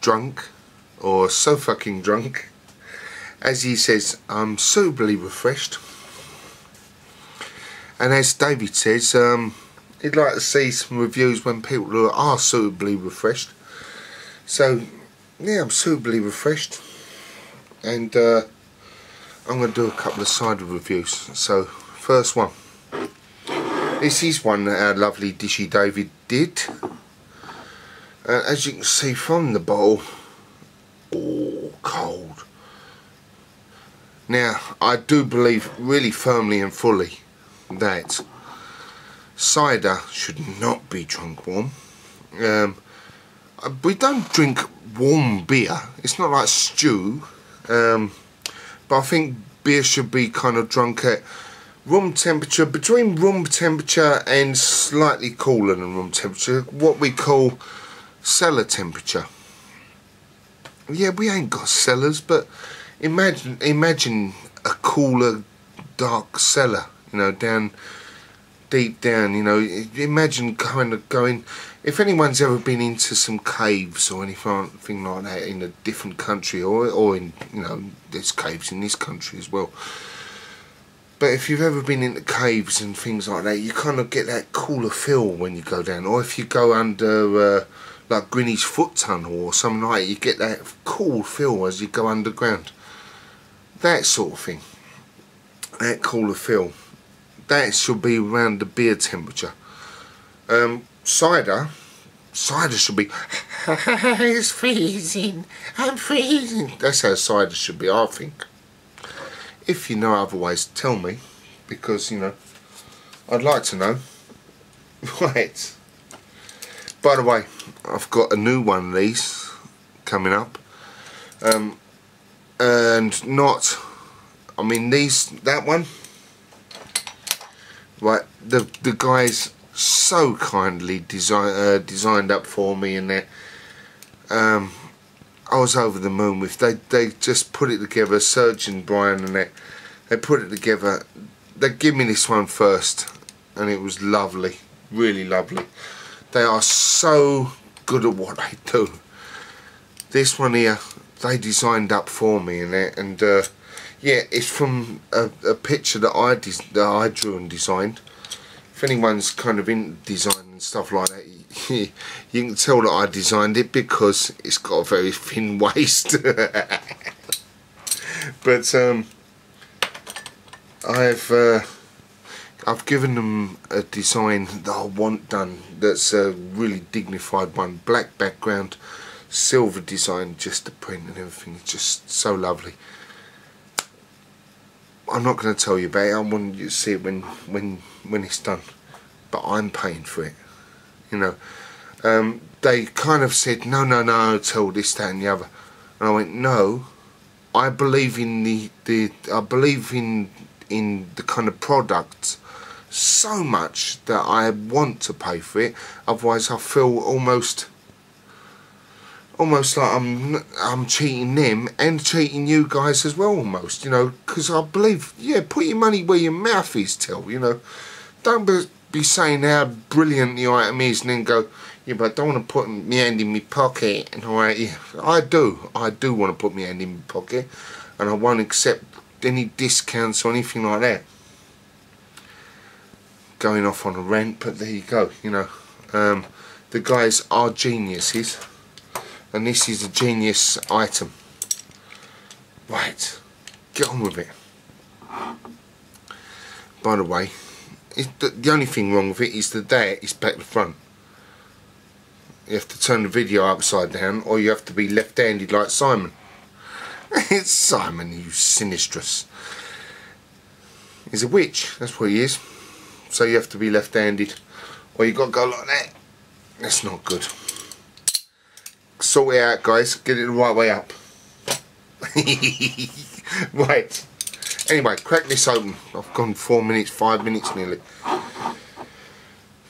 drunk or so fucking drunk, as he says, I'm suitably refreshed. And as David says, um, he'd like to see some reviews when people are suitably refreshed. So, yeah, I'm suitably refreshed and uh, I'm going to do a couple of cider reviews. So, first one. This is one that our lovely Dishy David did. Uh, as you can see from the bowl oh, cold. Now, I do believe really firmly and fully that cider should not be drunk warm. Um, uh, we don't drink warm beer. It's not like stew. Um, but I think beer should be kind of drunk at room temperature, between room temperature and slightly cooler than room temperature, what we call cellar temperature. Yeah, we ain't got cellars, but imagine imagine a cooler, dark cellar, you know, down deep down, you know, imagine kind of going, if anyone's ever been into some caves or anything like that in a different country or, or in, you know, there's caves in this country as well. But if you've ever been into caves and things like that, you kind of get that cooler feel when you go down. Or if you go under, uh, like Greenwich Foot Tunnel or something like that, you get that cool feel as you go underground. That sort of thing. That cooler feel that should be around the beer temperature. Um, cider, cider should be, it's freezing, I'm freezing. That's how cider should be, I think. If you know otherwise, tell me, because, you know, I'd like to know. Right. By the way, I've got a new one of these coming up. Um, and not, I mean, these, that one, Right, the the guys so kindly design, uh, designed up for me and that um, I was over the moon with they they just put it together Serge and Brian and that they put it together. They give me this one first and it was lovely really lovely they are so good at what they do this one here they designed up for me and that and uh, yeah, it's from a, a picture that I that I drew and designed. If anyone's kind of in design and stuff like that, you, you can tell that I designed it because it's got a very thin waist. but um, I've uh, I've given them a design that I want done. That's a really dignified one, black background, silver design, just the print and everything. It's just so lovely. I'm not going to tell you about it. I want you to see it when when when it's done. But I'm paying for it. You know. Um, they kind of said no, no, no, tell this, that, and the other, and I went no. I believe in the the I believe in in the kind of product so much that I want to pay for it. Otherwise, I feel almost almost like I'm I'm cheating them and cheating you guys as well almost you know because I believe yeah put your money where your mouth is till you know. Don't be, be saying how brilliant the item is and then go yeah but I don't want to put my hand in my pocket. And right yeah I do I do want to put my hand in my pocket and I won't accept any discounts or anything like that going off on a but there you go you know. Um, the guys are geniuses and this is a genius item. Right get on with it. By the way the, the, only thing wrong with it is that that is back to front. You have to turn the video upside down or you have to be left-handed like Simon. It's Simon you sinistrous. He's a witch that's what he is so you have to be left-handed or you got to go like that That's not good. Sort it out, guys. Get it the right way up. right. Anyway, crack this open. I've gone four minutes, five minutes nearly.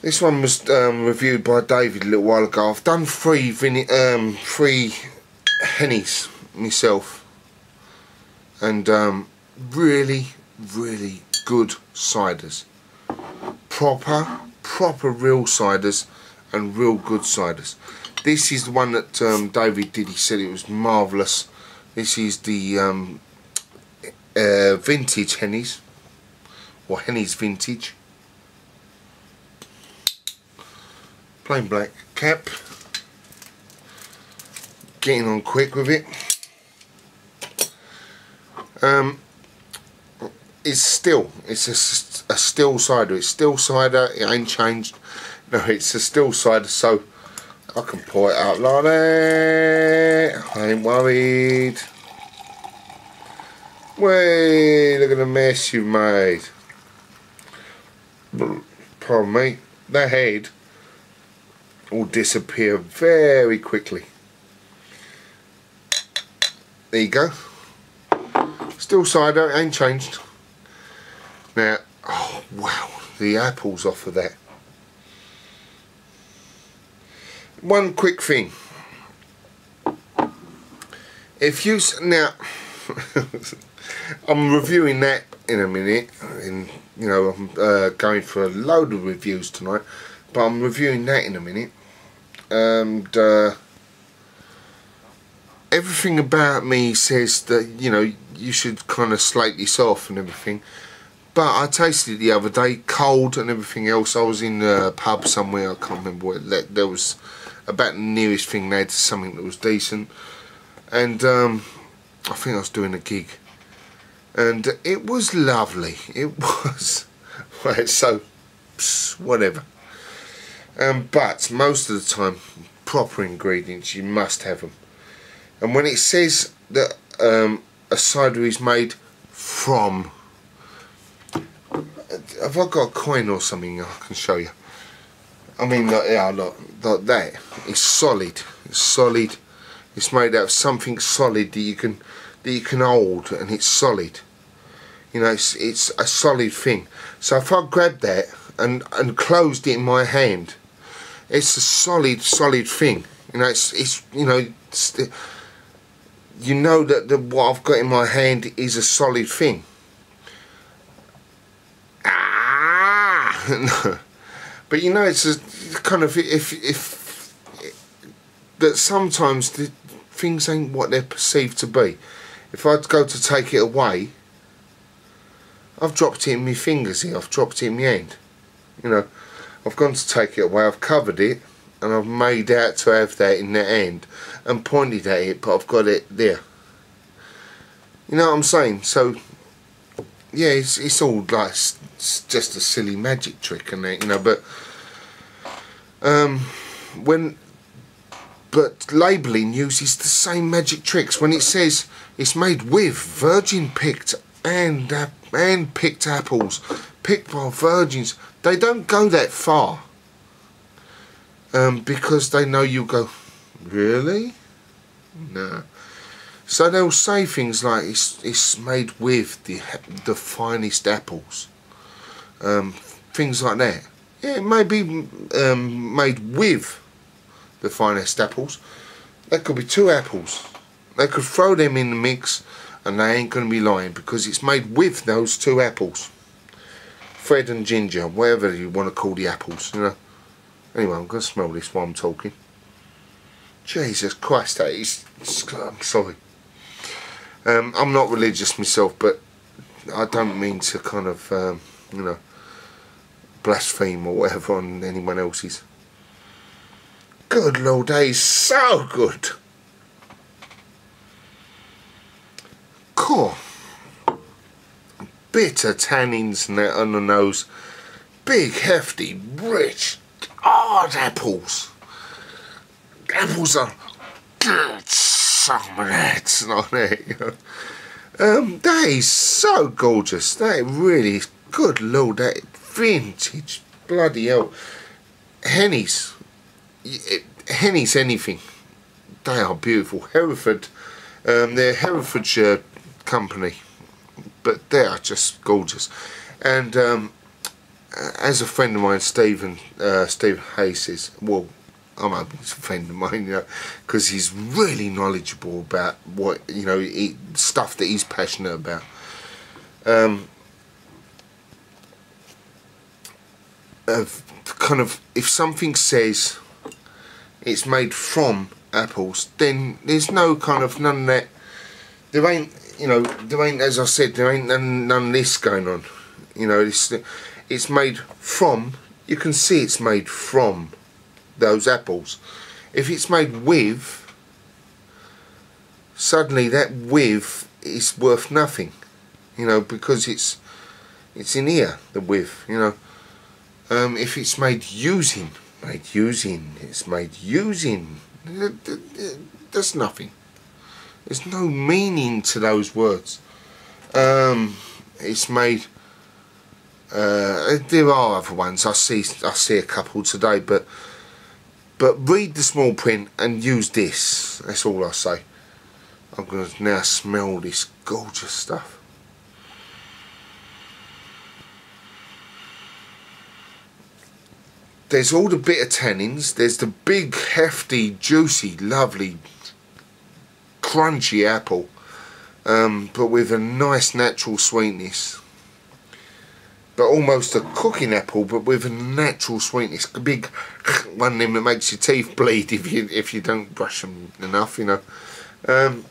This one was um, reviewed by David a little while ago. I've done three um, three Henneys myself, and um, really, really good ciders. Proper, proper real ciders, and real good ciders. This is the one that um, David did. He said it was marvellous. This is the um, uh, vintage Henneys, or Henneys vintage. Plain black cap. Getting on quick with it. Um, it's still, it's a, a still cider. It's still cider. It ain't changed. No, it's a still cider. So I can pour it out like that. I ain't worried. Wait, look at the mess you've made. Pardon me. The head will disappear very quickly. There you go. Still cider, ain't changed. Now, wow, the apples off of that. One quick thing. If you now, I'm reviewing that in a minute, and you know I'm uh, going for a load of reviews tonight, but I'm reviewing that in a minute, and uh, everything about me says that you know you should kind of slate off and everything. But I tasted it the other day, cold and everything else. I was in a pub somewhere, I can't remember what. There was about the nearest thing they had to something that was decent. And um, I think I was doing a gig. And it was lovely. It was. Right, so, whatever. Um, but most of the time, proper ingredients, you must have them. And when it says that um, a cider is made from have I got a coin or something I can show you? I mean, like, yeah, look, like solid. It's solid. It's made out of something solid that you can that you can hold, and it's solid. You know, it's it's a solid thing. So if I grab that and and closed it in my hand, it's a solid, solid thing. You know, it's it's you know, it's, you know that the, what I've got in my hand is a solid thing. no. But you know, it's a kind of if if that sometimes the things ain't what they're perceived to be. If I go to take it away, I've dropped it in my fingers here. I've dropped it in my hand. You know, I've gone to take it away. I've covered it, and I've made out to have that in the hand and pointed at it, but I've got it there. You know what I'm saying? So yeah, it's, it's all like it's just a silly magic trick and you know but um when but labelling uses the same magic tricks. When it says it's made with virgin picked and uh, and picked apples picked by virgins they don't go that far. Um, because they know you go really? No so they'll say things like it's, it's made with the the finest apples, um, things like that. Yeah, it may be um, made with the finest apples. That could be two apples. They could throw them in the mix and they ain't going to be lying because it's made with those two apples. Fred and Ginger, whatever you want to call the apples, you know. Anyway, I'm going to smell this while I'm talking. Jesus Christ, that is... I'm sorry. Um, I'm not religious myself, but I don't mean to kind of, um, you know, blaspheme or whatever on anyone else's. Good Lord, that is so good. Cool. Bitter tannins on the nose. Big, hefty, rich, hard apples. Apples are good that on it. Um, that is so gorgeous. That really is good lord. That vintage bloody hell. Henneys. it, Henney's anything. They are beautiful. Hereford, um, they're Herefordshire company, but they are just gorgeous. And um, as a friend of mine, Stephen uh, Stephen Hayes says, well, I'm a friend of mine, you know, because he's really knowledgeable about what you know he, stuff that he's passionate about. Um, of kind of if something says it's made from apples, then there's no kind of none of that. There ain't, you know, there ain't, as I said, there ain't none, none of this going on. You know, it's it's made from. You can see it's made from those apples. If it's made with, suddenly that with is worth nothing. You know, because it's it's in here the with. You know, um, if it's made using, made using, it's made using. There's nothing. There's no meaning to those words. Um, it's made. Uh, there are other ones. I see. I see a couple today, but but read the small print and use this. That's all I say. I'm going to now smell this gorgeous stuff. There's all the bitter tannins. There's the big, hefty, juicy, lovely, crunchy apple. Um, but with a nice natural sweetness but almost a cooking apple, but with a natural sweetness. A big one them that makes your teeth bleed if you if you don't brush them enough, you know. Um,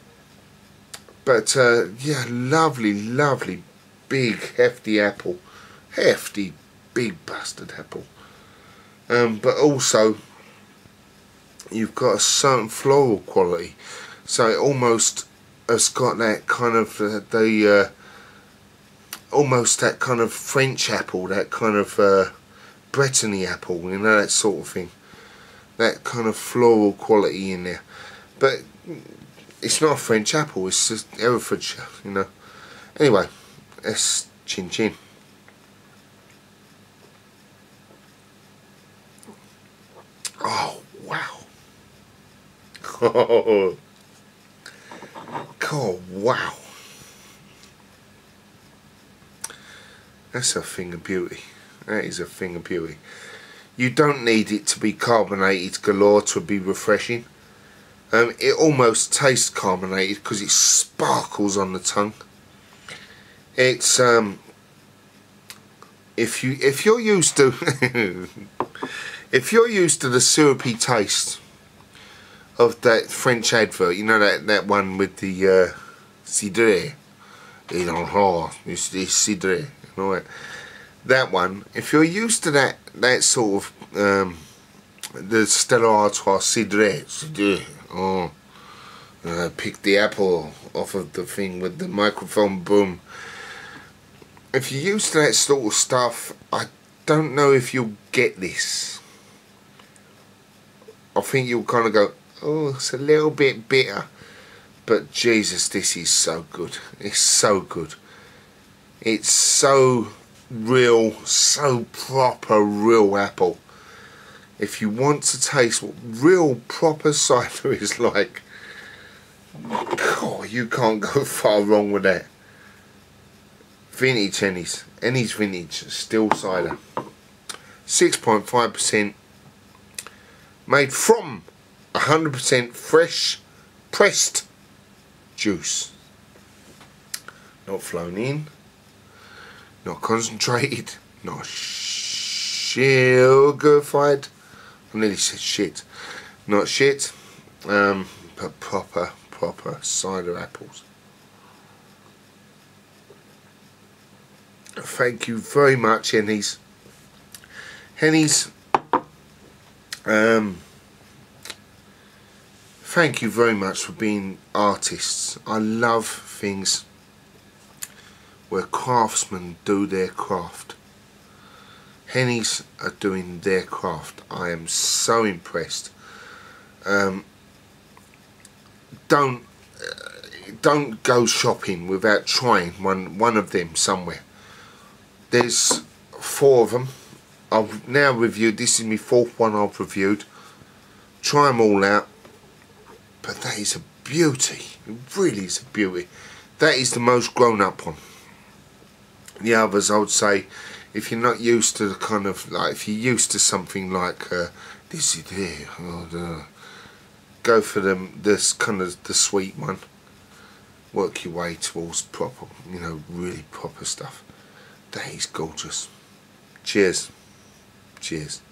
but uh, yeah, lovely, lovely, big, hefty apple, hefty, big bastard apple. Um, but also, you've got a certain floral quality, so it almost has got that kind of uh, the uh, almost that kind of French apple, that kind of uh, Brittany apple, you know, that sort of thing. That kind of floral quality in there. But it's not a French apple, it's just Herefordshire, you know. Anyway, it's chin chin. Oh, wow. Oh, oh wow. That's a thing of beauty. That is a thing of beauty. You don't need it to be carbonated galore to be refreshing. Um, it almost tastes carbonated because it sparkles on the tongue. It's um, if you if you're used to if you're used to the syrupy taste of that French advert, you know that that one with the uh, cidre, et dans it's cidre that one. If you're used to that that sort of um, the Stella Artois Cidre Cidre oh uh, pick the apple off of the thing with the microphone boom. If you're used to that sort of stuff I don't know if you'll get this. I think you'll kind of go oh it's a little bit bitter. But Jesus this is so good. It's so good it's so real, so proper real apple. If you want to taste what real proper cider is like, oh, you can't go far wrong with that. Vintage Henney's, Henney's Vintage, still cider. 6.5% made from 100% fresh pressed juice. Not flown in not concentrated, not sugarfied. I nearly said shit. Not shit, um, but proper, proper cider apples. Thank you very much, Henney's. Henney's, um, thank you very much for being artists. I love things where craftsmen do their craft. Henney's are doing their craft. I am so impressed. Um, don't uh, don't go shopping without trying one one of them somewhere. There's four of them. I've now reviewed. This is my fourth one I've reviewed. Try them all out. But that is a beauty. It really is a beauty. That is the most grown up one. The others, I would say, if you're not used to the kind of like, if you're used to something like uh, this is or the, go for them. This kind of the sweet one. Work your way towards proper, you know, really proper stuff. That is gorgeous. Cheers. Cheers.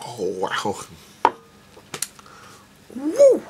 Oh wow. Woo!